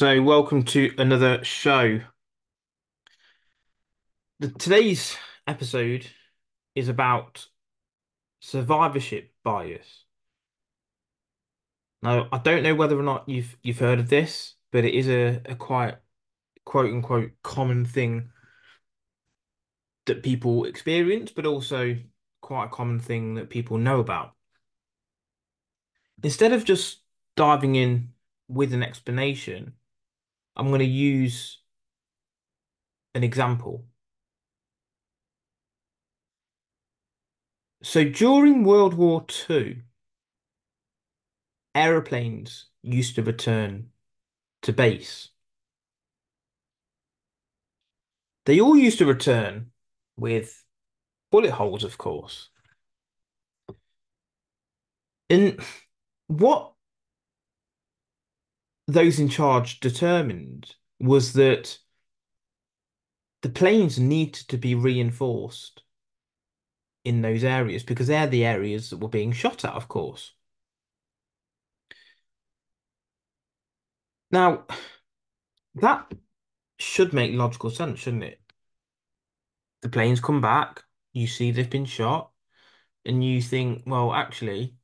So, welcome to another show. The, today's episode is about survivorship bias. Now, I don't know whether or not you've you've heard of this, but it is a, a quite quote unquote common thing that people experience, but also quite a common thing that people know about. Instead of just diving in with an explanation, I'm going to use an example. So during World War II, aeroplanes used to return to base. They all used to return with bullet holes, of course. And what those in charge determined was that the planes needed to be reinforced in those areas because they're the areas that were being shot at, of course. Now, that should make logical sense, shouldn't it? The planes come back, you see they've been shot, and you think, well, actually,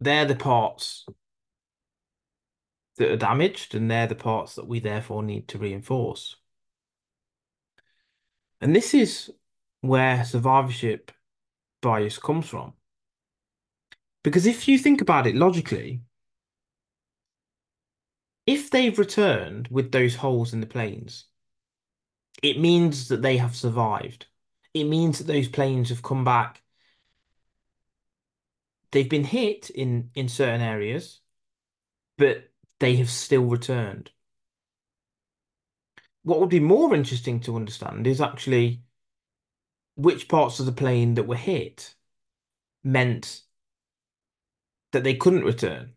they're the parts that are damaged, and they're the parts that we therefore need to reinforce. And this is where survivorship bias comes from. Because if you think about it logically, if they've returned with those holes in the planes, it means that they have survived. It means that those planes have come back. They've been hit in in certain areas, but they have still returned. What would be more interesting to understand is actually which parts of the plane that were hit meant that they couldn't return.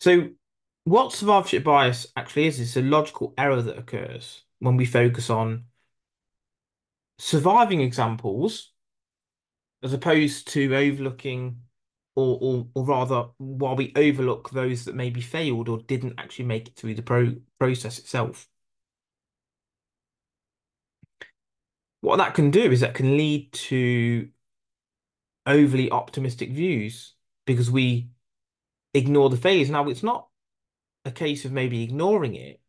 So, what survivorship bias actually is, is a logical error that occurs when we focus on surviving examples as opposed to overlooking or, or, or rather while we overlook those that maybe failed or didn't actually make it through the pro process itself. What that can do is that can lead to overly optimistic views because we ignore the failures. Now, it's not a case of maybe ignoring it,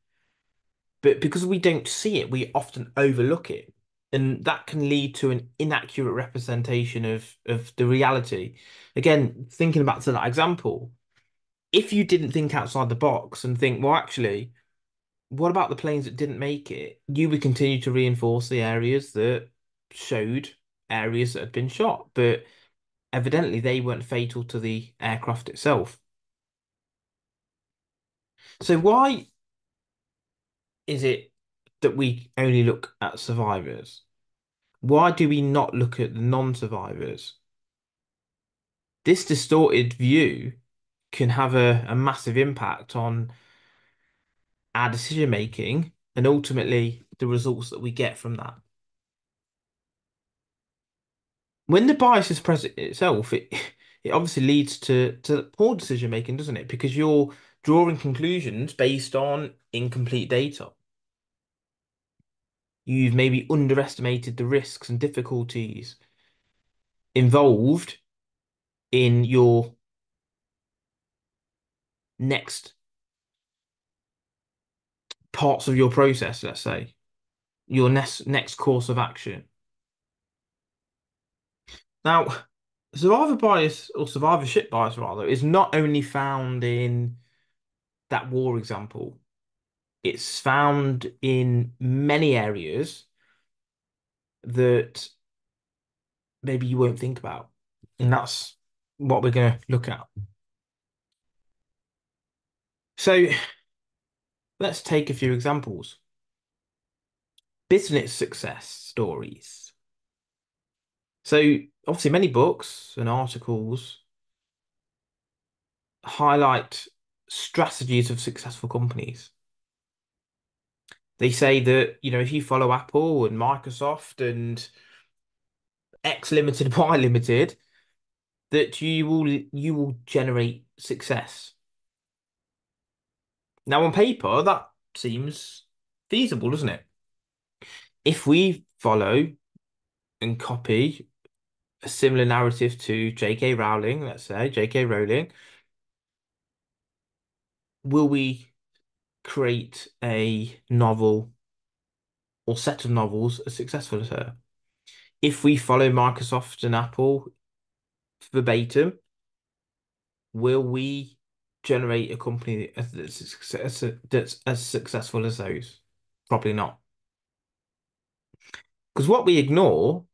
but because we don't see it, we often overlook it. And that can lead to an inaccurate representation of, of the reality. Again, thinking back to that example, if you didn't think outside the box and think, well, actually, what about the planes that didn't make it? You would continue to reinforce the areas that showed areas that had been shot, but evidently they weren't fatal to the aircraft itself. So why is it that we only look at survivors? Why do we not look at the non-survivors? This distorted view can have a, a massive impact on our decision making and ultimately the results that we get from that. When the bias is present itself, it it obviously leads to to poor decision making, doesn't it? Because you're drawing conclusions based on incomplete data. You've maybe underestimated the risks and difficulties involved in your next parts of your process, let's say, your next next course of action. Now, survivor bias or survivorship bias rather is not only found in that war example. It's found in many areas that maybe you won't think about. And that's what we're going to look at. So let's take a few examples. Business success stories. So obviously many books and articles highlight strategies of successful companies. They say that, you know, if you follow Apple and Microsoft and X Limited, Y Limited, that you will you will generate success. Now, on paper, that seems feasible, doesn't it? If we follow and copy a similar narrative to J.K. Rowling, let's say J.K. Rowling, will we create a novel or set of novels as successful as her? If we follow Microsoft and Apple verbatim, will we generate a company that's, as successful as those? Probably not. Because what we ignore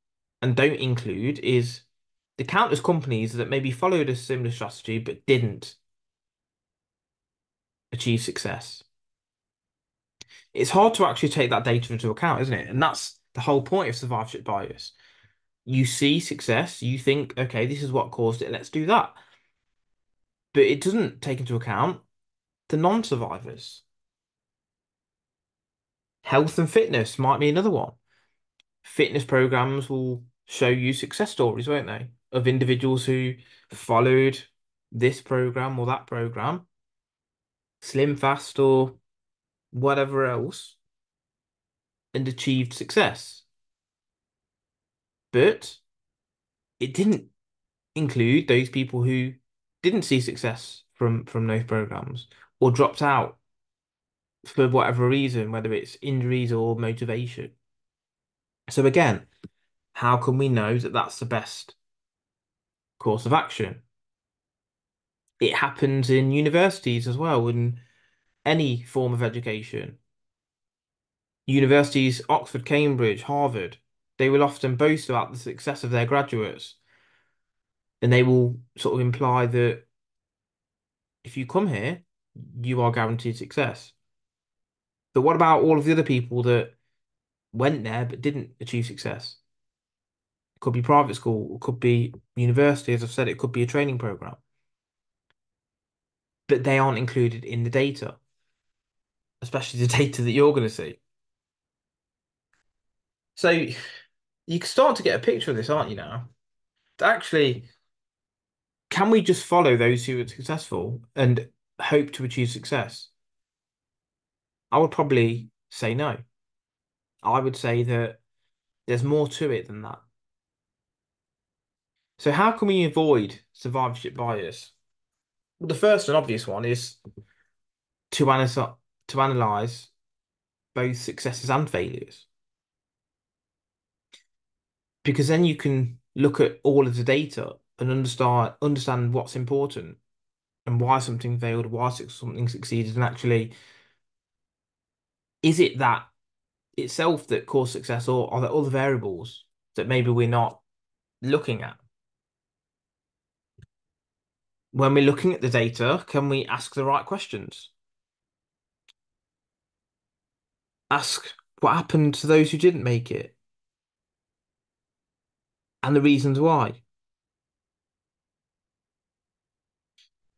and don't include is the countless companies that maybe followed a similar strategy but didn't achieve success. It's hard to actually take that data into account, isn't it? And that's the whole point of survivorship bias. You see success, you think, okay, this is what caused it, let's do that. But it doesn't take into account the non-survivors. Health and fitness might be another one. Fitness programs will show you success stories, won't they? Of individuals who followed this program or that program, slim fast or whatever else, and achieved success. But it didn't include those people who didn't see success from from those programs or dropped out for whatever reason, whether it's injuries or motivation. So again, how can we know that that's the best course of action? It happens in universities as well, in any form of education. Universities, Oxford, Cambridge, Harvard, they will often boast about the success of their graduates. And they will sort of imply that if you come here, you are guaranteed success. But what about all of the other people that went there but didn't achieve success? It could be private school, it could be university, as I've said, it could be a training program. But they aren't included in the data, especially the data that you're going to see. So you can start to get a picture of this, aren't you now? Actually, can we just follow those who are successful and hope to achieve success? I would probably say no. I would say that there's more to it than that. So how can we avoid survivorship bias? Well, the first and obvious one is to analyze to analyze both successes and failures. Because then you can look at all of the data and understand understand what's important and why something failed, why something succeeded, and actually, is it that itself that caused success, or are there other variables that maybe we're not looking at? When we're looking at the data, can we ask the right questions? Ask what happened to those who didn't make it and the reasons why.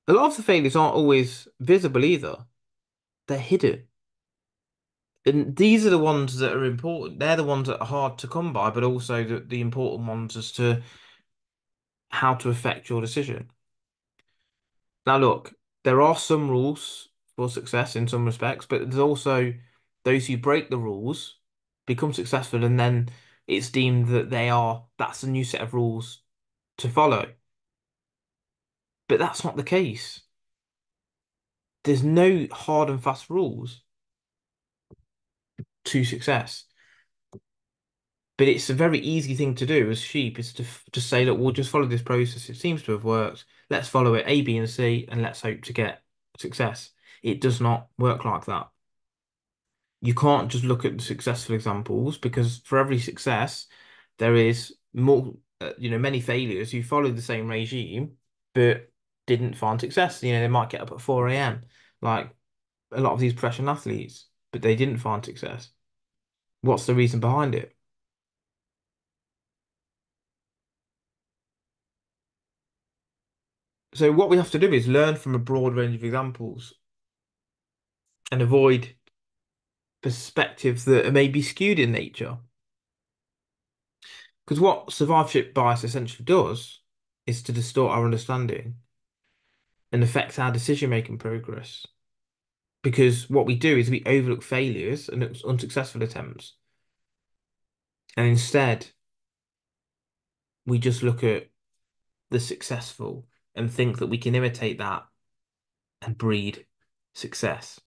A lot of the failures aren't always visible either. They're hidden. And these are the ones that are important. They're the ones that are hard to come by, but also the, the important ones as to how to affect your decision. Now, look, there are some rules for success in some respects, but there's also those who break the rules, become successful, and then it's deemed that they are that's a new set of rules to follow. But that's not the case. There's no hard and fast rules to success. But it's a very easy thing to do as sheep is to just say, look, we'll just follow this process. It seems to have worked. Let's follow it A, B, and C, and let's hope to get success. It does not work like that. You can't just look at the successful examples because for every success, there is more, uh, you know, many failures who followed the same regime, but didn't find success. You know, they might get up at 4 a.m. like a lot of these professional athletes, but they didn't find success. What's the reason behind it? So what we have to do is learn from a broad range of examples and avoid perspectives that may be skewed in nature. Because what survivorship bias essentially does is to distort our understanding and affects our decision-making progress. Because what we do is we overlook failures and unsuccessful attempts. And instead, we just look at the successful and think that we can imitate that and breed success.